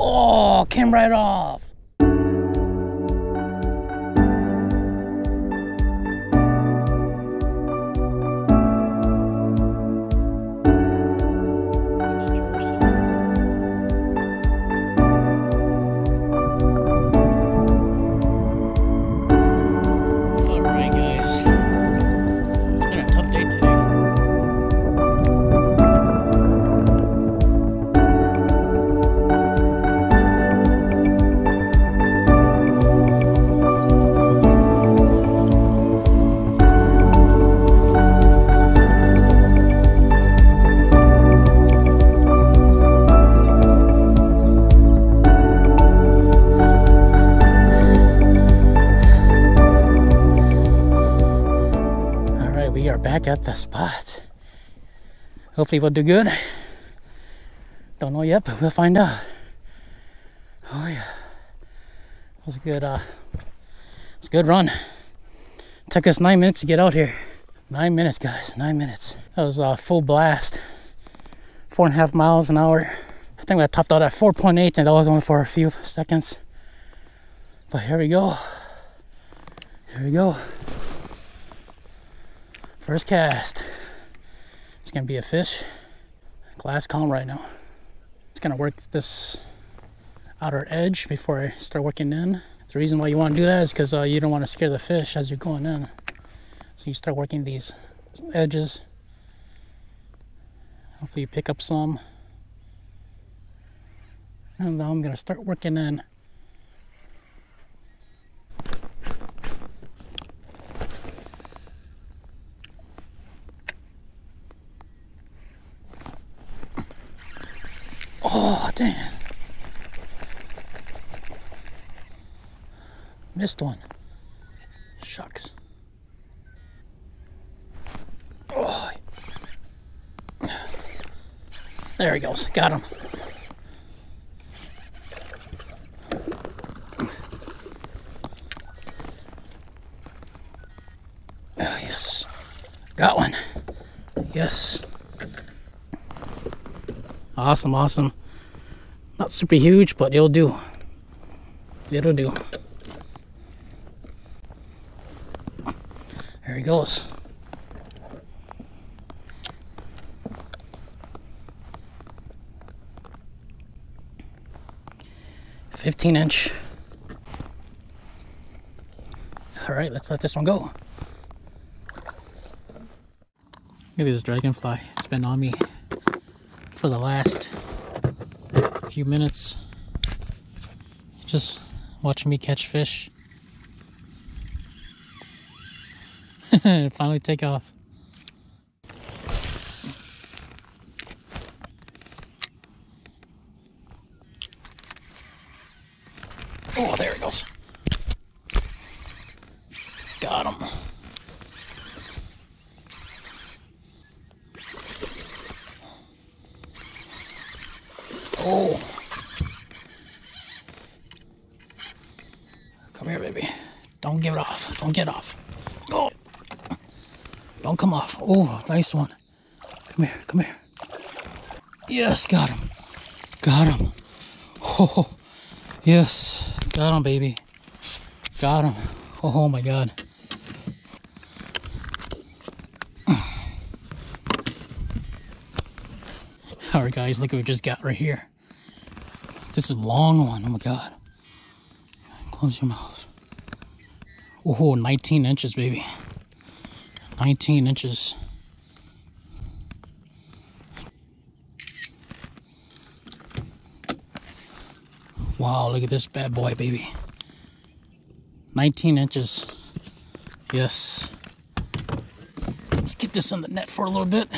Oh, came right off. Are back at the spot. Hopefully, we'll do good. Don't know yet, but we'll find out. Oh yeah, it was a good. Uh, it's a good run. Took us nine minutes to get out here. Nine minutes, guys. Nine minutes. That was a full blast. Four and a half miles an hour. I think I topped out at 4.8, and that was only for a few seconds. But here we go. Here we go. First cast. It's gonna be a fish. Glass calm right now. Just gonna work this outer edge before I start working in. The reason why you want to do that is because uh, you don't want to scare the fish as you're going in. So you start working these edges. Hopefully you pick up some. And now I'm gonna start working in. Oh, damn. Missed one. Shucks. Oh. There he goes. Got him. Oh, yes. Got one. Yes. Awesome, awesome. Not super huge, but it'll do. It'll do. There he goes. Fifteen inch. All right, let's let this one go. Look at this dragonfly. It's been on me for the last few minutes. Just watching me catch fish. and finally take off. Oh, there it goes. Got him. Oh. Come here, baby. Don't give it off. Don't get off. Don't come off. Oh, nice one. Come here. Come here. Yes, got him. Got him. Oh, yes. Got him, baby. Got him. Oh, my God. All right, guys, look what we just got right here. This is a long one. Oh my god. Close your mouth. Oh, 19 inches, baby. 19 inches. Wow, look at this bad boy, baby. 19 inches. Yes. Let's keep this on the net for a little bit.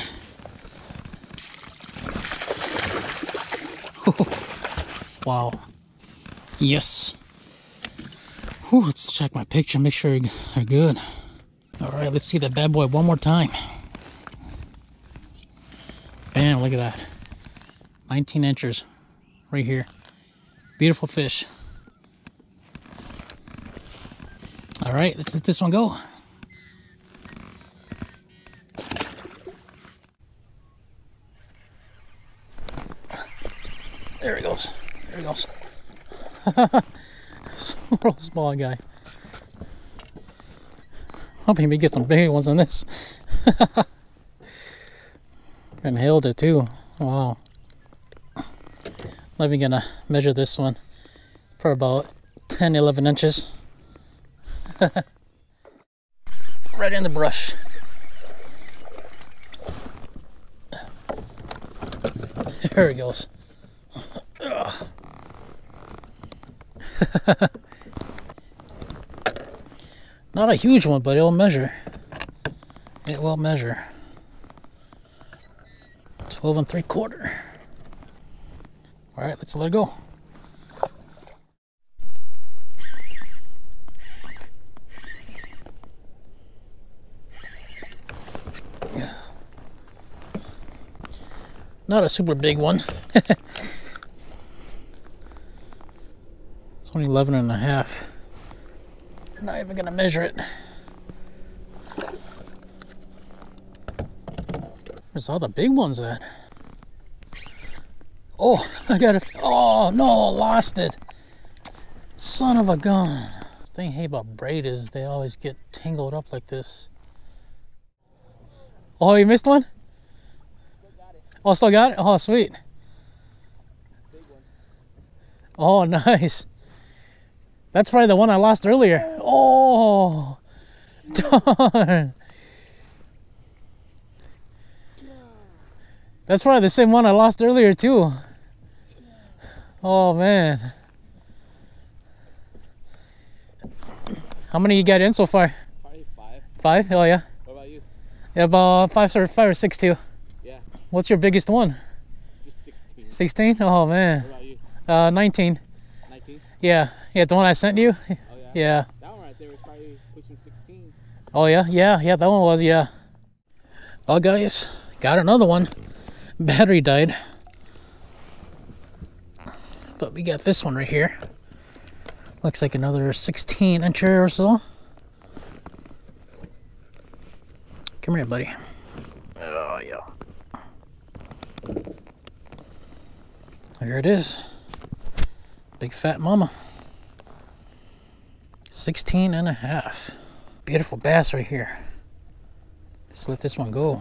wow. Yes. Whew, let's check my picture, make sure they're good. Let's see that bad boy one more time. Bam, look at that. 19 inches right here. Beautiful fish. All right, let's let this one go. There he goes. There he goes. Real small guy. Hoping we get some big ones on this. and held it too. Wow. I'm gonna measure this one for about 10 11 inches. right in the brush. There he goes. Not a huge one, but it'll measure. It will measure. 12 and 3 quarter. All right, let's let it go. Not a super big one. it's only 11 and a half. I'm not even gonna measure it. Where's all the big ones at? Oh, I got it. Oh, no, lost it. Son of a gun. Thing hey about braid is they always get tangled up like this. Oh, you missed one? Oh, still got it? Oh, sweet. Oh, nice. That's probably the one I lost earlier. Oh, darn. That's probably the same one I lost earlier too. Oh man. How many you got in so far? Probably five. Five? Oh yeah. What about you? Yeah, about five or five or six too. Yeah, What's your biggest one? just 16. 16? Oh man. What about you? Uh, 19. 19? Yeah. Yeah, the one I sent you? Oh yeah. Yeah. That one right there was probably pushing 16. Oh yeah, yeah, yeah, that one was, yeah. Well guys, got another one. Battery died. But we got this one right here. Looks like another 16 incher or so. Come here, buddy. Oh yeah. Here it is. Big fat mama. 16 and a half. Beautiful bass right here. Let's let this one go.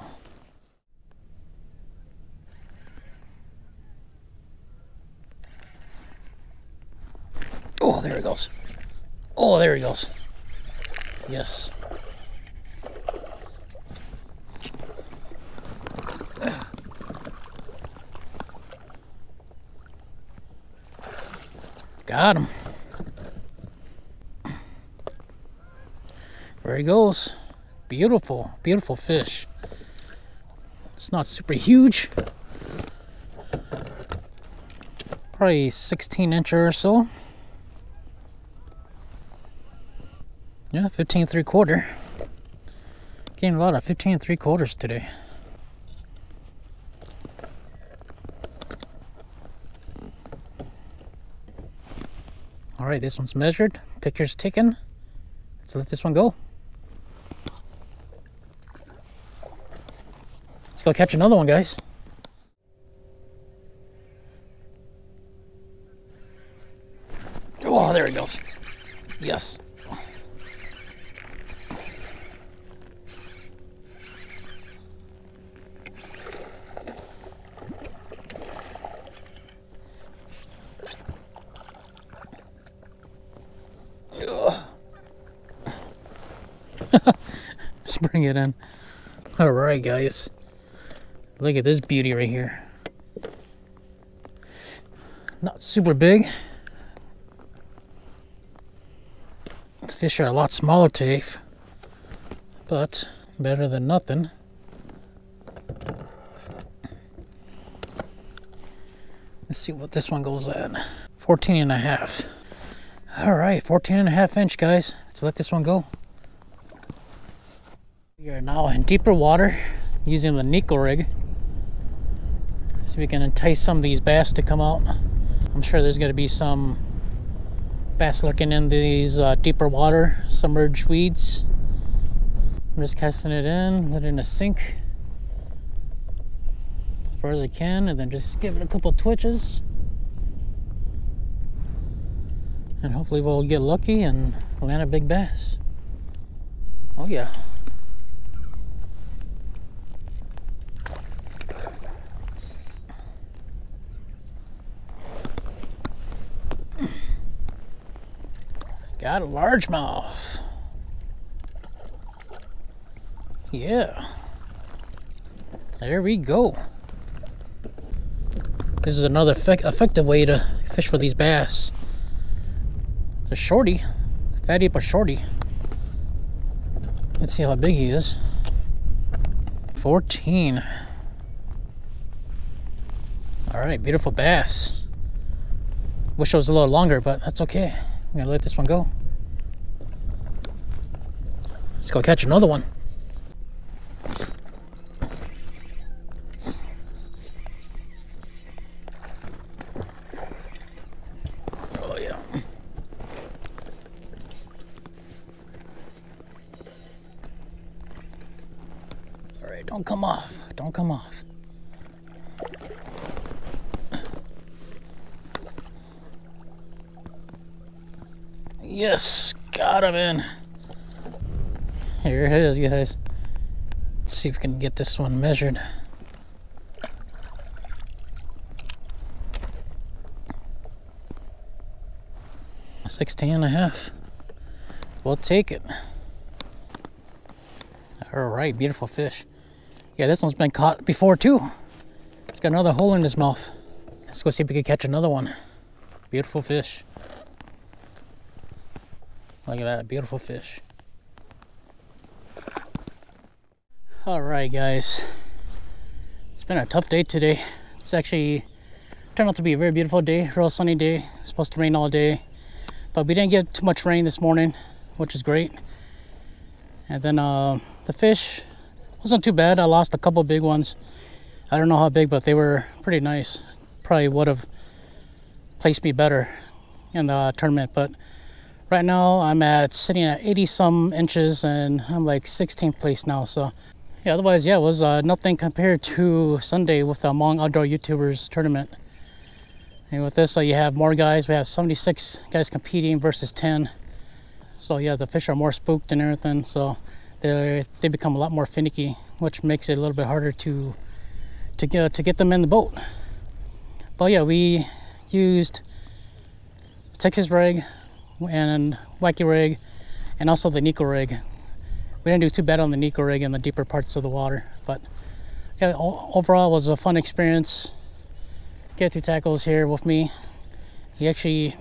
Oh, there he goes. Oh, there he goes. Yes. Got him. There he goes. Beautiful, beautiful fish. It's not super huge. Probably 16 inch or so. Yeah, 15 three quarter. Getting a lot of 15 three quarters today. Right, this one's measured. Picture's taken. Let's let this one go. Let's go catch another one, guys. Oh, there he goes. Yes. Bring it in. All right, guys. Look at this beauty right here. Not super big. The fish are a lot smaller today, but better than nothing. Let's see what this one goes at. 14 and a half. All right, 14 and a half inch, guys. Let's let this one go. We are now in deeper water using the Neko rig. See if we can entice some of these bass to come out. I'm sure there's going to be some bass lurking in these uh, deeper water submerged weeds. I'm just casting it in, letting it sink as far as I can, and then just give it a couple twitches. And hopefully we'll get lucky and land a big bass. Oh yeah. Got a largemouth. Yeah. There we go. This is another effect effective way to fish for these bass. It's a shorty. Fatty but shorty. Let's see how big he is. 14. Alright, beautiful bass. Wish it was a little longer, but that's okay. I'm gonna let this one go. Let's go catch another one. Oh yeah. All right, don't come off. Don't come off. Yes, got him in. Here it is, guys. Let's see if we can get this one measured. Sixteen and a half. We'll take it. All right, beautiful fish. Yeah, this one's been caught before too. It's got another hole in his mouth. Let's go see if we can catch another one. Beautiful fish. Look at that, beautiful fish. All right, guys. It's been a tough day today. It's actually turned out to be a very beautiful day, real sunny day. It's supposed to rain all day, but we didn't get too much rain this morning, which is great. And then uh, the fish wasn't too bad. I lost a couple big ones. I don't know how big, but they were pretty nice. Probably would have placed me better in the tournament, but right now i'm at sitting at 80 some inches and i'm like 16th place now so. Yeah otherwise yeah it was uh, nothing compared to sunday with the Hmong outdoor youtubers tournament. And with this uh, you have more guys. We have 76 guys competing versus 10 so yeah the fish are more spooked and everything so they they become a lot more finicky which makes it a little bit harder to to get to get them in the boat. But yeah we used texas rig and wacky rig and also the Neko rig. We didn't do too bad on the Neko rig in the deeper parts of the water, but yeah, overall was a fun experience. Get two tackles here with me. He actually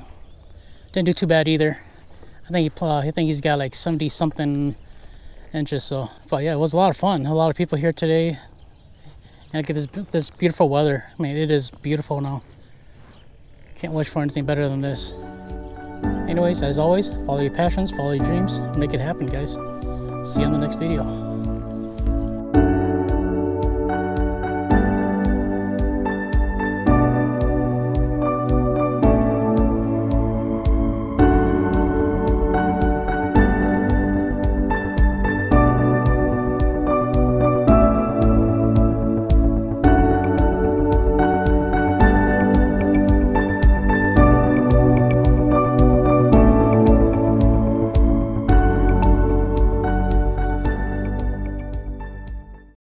didn't do too bad either. I think he, uh, I think he's got like 70 something inches. So, but yeah, it was a lot of fun. A lot of people here today. And get this this beautiful weather. I mean, it is beautiful now. Can't wish for anything better than this. Anyways, as always, follow your passions, follow your dreams, make it happen, guys. See you on the next video.